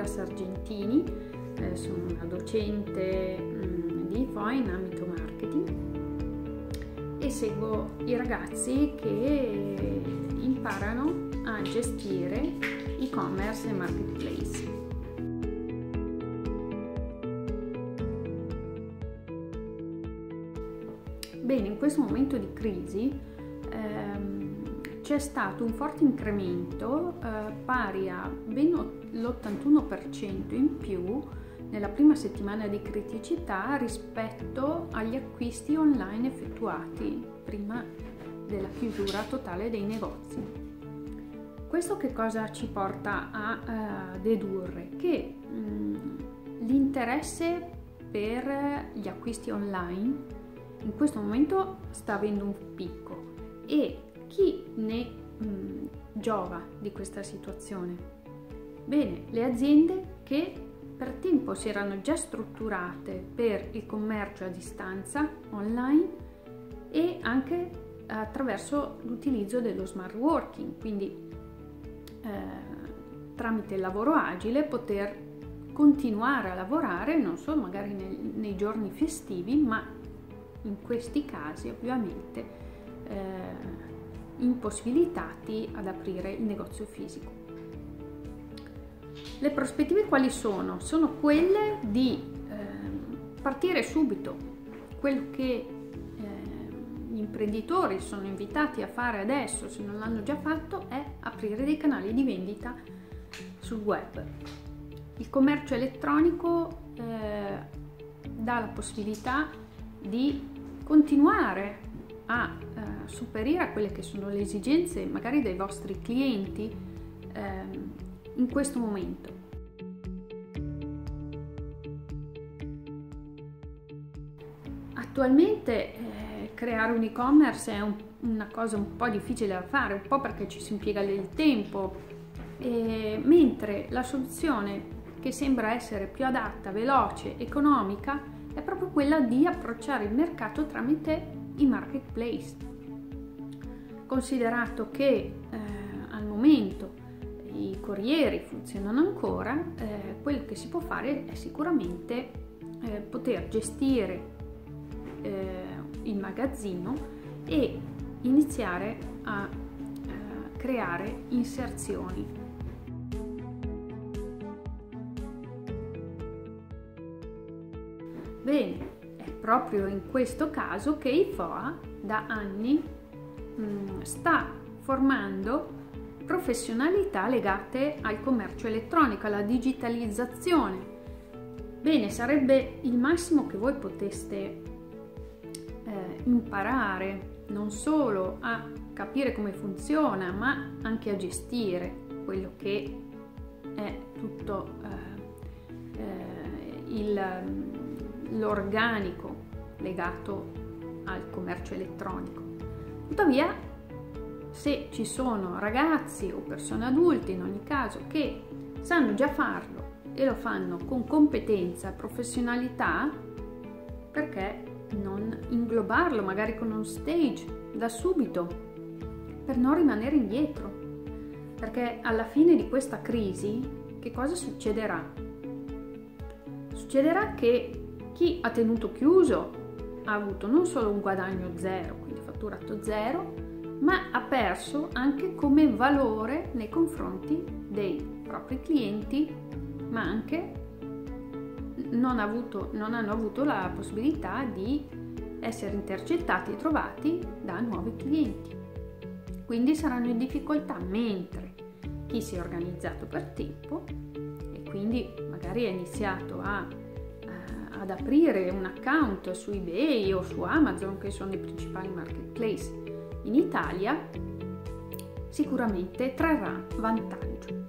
Laura Sargentini, eh, sono una docente mh, mm, di IFOA in ambito marketing e seguo i ragazzi che imparano a gestire e-commerce e marketplace. Bene, in questo momento di crisi ehm, c'è stato un forte incremento eh, pari a ben l'81% in più nella prima settimana di criticità rispetto agli acquisti online effettuati prima della chiusura totale dei negozi. Questo che cosa ci porta a uh, dedurre? Che mh, mm, l'interesse per gli acquisti online in questo momento sta avendo un picco e chi ne mh, mm, giova di questa situazione? Bene, le aziende che per tempo si erano già strutturate per il commercio a distanza online e anche attraverso l'utilizzo dello smart working, quindi eh, tramite il lavoro agile poter continuare a lavorare non solo magari nei, nei giorni festivi ma in questi casi ovviamente eh, impossibilitati ad aprire il negozio fisico. Le prospettive quali sono? Sono quelle di eh, partire subito. Quello che eh, gli imprenditori sono invitati a fare adesso, se non l'hanno già fatto, è aprire dei canali di vendita sul web. Il commercio elettronico eh, dà la possibilità di continuare a superare quelle che sono le esigenze magari dei vostri clienti eh, in questo momento. Attualmente eh, creare un e-commerce è un, una cosa un po' difficile da fare, un po' perché ci si impiega del tempo, mentre la soluzione che sembra essere più adatta, veloce, economica, è proprio quella di approcciare il mercato tramite i marketplace. Considerato che eh, al momento i corrieri funzionano ancora, eh, quello che si può fare è sicuramente eh, poter gestire eh, il magazzino e iniziare a eh, creare inserzioni. Bene, è proprio in questo caso che IFOA da anni mm, sta formando professionalità legate al commercio elettronico, alla digitalizzazione. Bene, sarebbe il massimo che voi poteste eh, imparare non solo a capire come funziona, ma anche a gestire quello che è tutto eh, eh, il l'organico legato al commercio elettronico. Tuttavia, se ci sono ragazzi o persone adulte in ogni caso che sanno già farlo e lo fanno con competenza e professionalità, perché non inglobarlo magari con un stage da subito per non rimanere indietro? Perché alla fine di questa crisi che cosa succederà? Succederà che chi ha tenuto chiuso ha avuto non solo un guadagno zero, quindi fatturato zero, ma ha perso anche come valore nei confronti dei propri clienti, ma anche non, avuto, non hanno avuto la possibilità di essere intercettati e trovati da nuovi clienti. Quindi saranno in difficoltà, mentre chi si è organizzato per tempo e quindi magari ha iniziato a ad aprire un account su eBay o su Amazon, che sono i principali marketplace in Italia, sicuramente trarrà vantaggio.